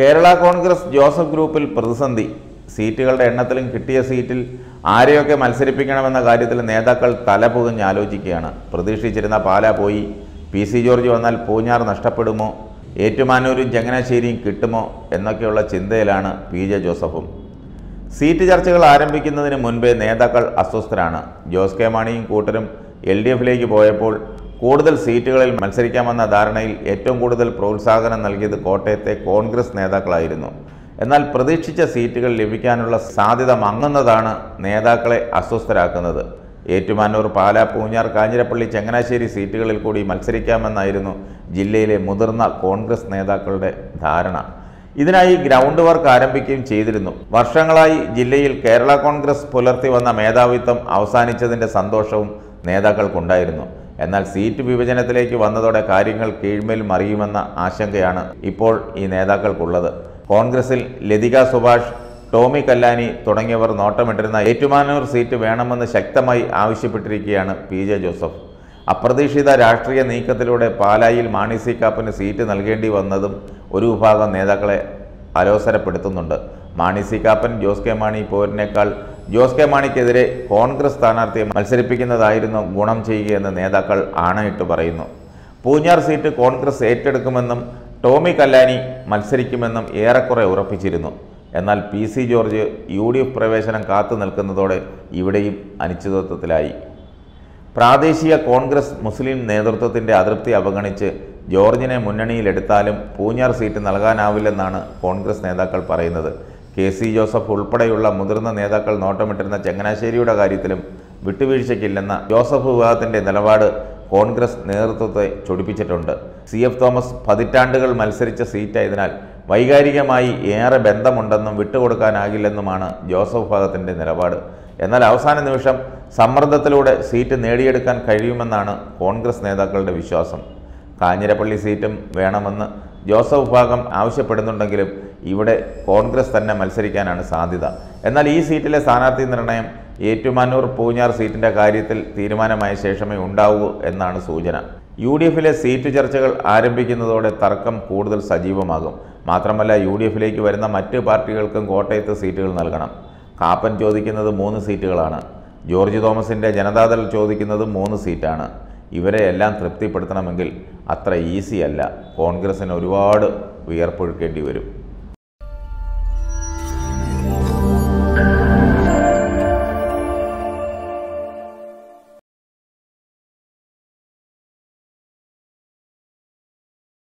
Kerala Congress Joseph ഗ്രൂപ്പിൽ പ്രതിസന്ധി. സീറ്റുകളുടെ എണ്ണത്തിലും കിട്ടിയ സീറ്റിൽ ആരെയൊക്കെ മത്സരിപ്പിക്കണമെന്ന കാര്യത്തിൽ നേതാക്കൾ തലപുകഞ്ഞ് ആലോചിക്കുകയാണ്. പ്രതീക്ഷിച്ചിരുന്ന പാല പോയി. പി സി ജോർജ് വന്നാൽ പൂഞ്ഞാർ നഷ്ടപ്പെടുമോ? ഏറ്റുമാനൂരും ചങ്ങനാശ്ശേരിയും കിട്ടുമോ? എന്നൊക്കെയുള്ള ചിന്തയിലാണ് പി ജെ ജോസഫും. സീറ്റ് ചർച്ചകൾ ആരംഭിക്കുന്നതിന് മുൻപേ നേതാക്കൾ അസ്വസ്ഥരാണ്. ജോസ് കെ മാണിയും കൂട്ടരും എൽ ഡി എഫിലേക്ക് പോയപ്പോൾ കൂടുതൽ സീറ്റുകളിൽ മത്സരിക്കാമെന്ന ധാരണയിൽ ഏറ്റവും കൂടുതൽ പ്രോത്സാഹനം നൽകിയത് കോട്ടയത്തെ കോൺഗ്രസ് നേതാക്കളായിരുന്നു. എന്നാൽ പ്രതീക്ഷിച്ച സീറ്റുകൾ ലഭിക്കാനുള്ള സാധ്യത മങ്ങുന്നതാണ് നേതാക്കളെ അസ്വസ്ഥരാക്കുന്നത്. ഏറ്റുമാനൂർ പാല പൂഞ്ഞാർ കാഞ്ഞിരപ്പള്ളി ചങ്ങനാശ്ശേരി സീറ്റുകളിൽ കൂടി മത്സരിക്കാമെന്നായിരുന്നു ജില്ലയിലെ മുതിർന്ന കോൺഗ്രസ് നേതാക്കളുടെ ധാരണ. ഇതിനായി ഗ്രൗണ്ട് വർക്ക് ആരംഭിക്കുകയും ചെയ്തിരുന്നു. വർഷങ്ങളായി ജില്ലയിൽ കേരള കോൺഗ്രസ് പുലർത്തി വന്ന മേധാവിത്വം അവസാനിച്ചതിന്റെ സന്തോഷവും നേതാക്കൾക്കുണ്ടായിരുന്നു. എന്നാൽ സീറ്റ് വിഭജനത്തിലേക്ക് വന്നതോടെ കാര്യങ്ങൾ കീഴ്മേൽ മറിയുമെന്ന ആശങ്കയാണ് ഇപ്പോൾ ഈ നേതാക്കൾക്കുള്ളത്. കോൺഗ്രസിൽ ലതിക സുഭാഷ് ടോമി കല്ലാനി തുടങ്ങിയവർ നോട്ടമിട്ടിരുന്ന ഏറ്റുമാനൂർ സീറ്റ് വേണമെന്ന് ശക്തമായി ആവശ്യപ്പെട്ടിരിക്കുകയാണ് പി ജെ ജോസഫ്. അപ്രതീക്ഷിത രാഷ്ട്രീയ നീക്കത്തിലൂടെ പാലായിൽ മാണി സി കാപ്പന് സീറ്റ് നൽകേണ്ടി വന്നതും ഒരു വിഭാഗം നേതാക്കളെ അലോസരപ്പെടുത്തുന്നുണ്ട്. മാണി സി കാപ്പൻ ജോസ് കെ മാണി പോരിനേക്കാൾ ജോസ് കെ മാണിക്കെതിരെ കോൺഗ്രസ് സ്ഥാനാർത്ഥിയെ മത്സരിപ്പിക്കുന്നതായിരുന്നു ഗുണം ചെയ്യുകയെന്ന് നേതാക്കൾ ആണയിട്ട് പറയുന്നു. പൂഞ്ഞാർ സീറ്റ് കോൺഗ്രസ് ഏറ്റെടുക്കുമെന്നും ടോമി കല്ലാനി മത്സരിക്കുമെന്നും ഏറെക്കുറെ ഉറപ്പിച്ചിരുന്നു. എന്നാൽ P C George U D F പ്രവേശനം കാത്തു നിൽക്കുന്നതോടെ ഇവിടെയും അനിശ്ചിതത്വത്തിലായി. പ്രാദേശിക കോൺഗ്രസ് മുസ്ലിം നേതൃത്വത്തിന്റെ അതൃപ്തി അവഗണിച്ച് ജോർജിനെ മുന്നണിയിലെടുത്താലും പൂഞ്ഞാർ സീറ്റ് നൽകാനാവില്ലെന്നാണ് കോൺഗ്രസ് നേതാക്കൾ പറയുന്നത്. കെ സി ജോസഫ് ഉൾപ്പെടെയുള്ള മുതിർന്ന നേതാക്കൾ നോട്ടമിട്ടിരുന്ന ചങ്ങനാശ്ശേരിയുടെ കാര്യത്തിലും വിട്ടുവീഴ്ചയ്ക്കില്ലെന്ന ജോസഫ് വിഭാഗത്തിന്റെ നിലപാട് കോൺഗ്രസ് നേതൃത്വത്തെ ചൊടിപ്പിച്ചിട്ടുണ്ട്. സി എഫ് തോമസ് പതിറ്റാണ്ടുകൾ മത്സരിച്ച സീറ്റായതിനാൽ വൈകാരികമായി ഏറെ ബന്ധമുണ്ടെന്നും വിട്ടുകൊടുക്കാനാകില്ലെന്നുമാണ് ജോസഫ് വിഭാഗത്തിന്റെ നിലപാട്. എന്നാൽ അവസാന നിമിഷം സമ്മർദ്ദത്തിലൂടെ സീറ്റ് നേടിയെടുക്കാൻ കഴിയുമെന്നാണ് കോൺഗ്രസ് നേതാക്കളുടെ വിശ്വാസം. കാഞ്ഞിരപ്പള്ളി സീറ്റും വേണമെന്ന് ജോസഫ് വിഭാഗം ആവശ്യപ്പെടുന്നുണ്ടെങ്കിലും ഇവിടെ കോൺഗ്രസ് തന്നെ മത്സരിക്കാനാണ് സാധ്യത. എന്നാൽ ഈ സീറ്റിലെ സ്ഥാനാർത്ഥി നിർണയം ഏറ്റുമാനൂർ പൂഞ്ഞാർ സീറ്റിന്റെ കാര്യത്തിൽ തീരുമാനമായ ശേഷമേ ഉണ്ടാവൂ എന്നാണ് സൂചന. യു ഡി എഫിലെ സീറ്റ് ചർച്ചകൾ ആരംഭിക്കുന്നതോടെ തർക്കം കൂടുതൽ സജീവമാകും. മാത്രമല്ല യു ഡി എഫിലേക്ക് വരുന്ന മറ്റ് പാർട്ടികൾക്കും കോട്ടയത്ത് സീറ്റുകൾ നൽകണം. കാപ്പൻ ചോദിക്കുന്നത് മൂന്ന് സീറ്റുകളാണ്. ജോർജ് തോമസിന്റെ ജനതാദൾ ചോദിക്കുന്നത് മൂന്ന് സീറ്റാണ്. ഇവരെ എല്ലാം തൃപ്തിപ്പെടുത്തണമെങ്കിൽ അത്ര ഈസി അല്ല. കോൺഗ്രസിന് ഒരുപാട് വിയർപ്പൊഴുക്കേണ്ടി വരും.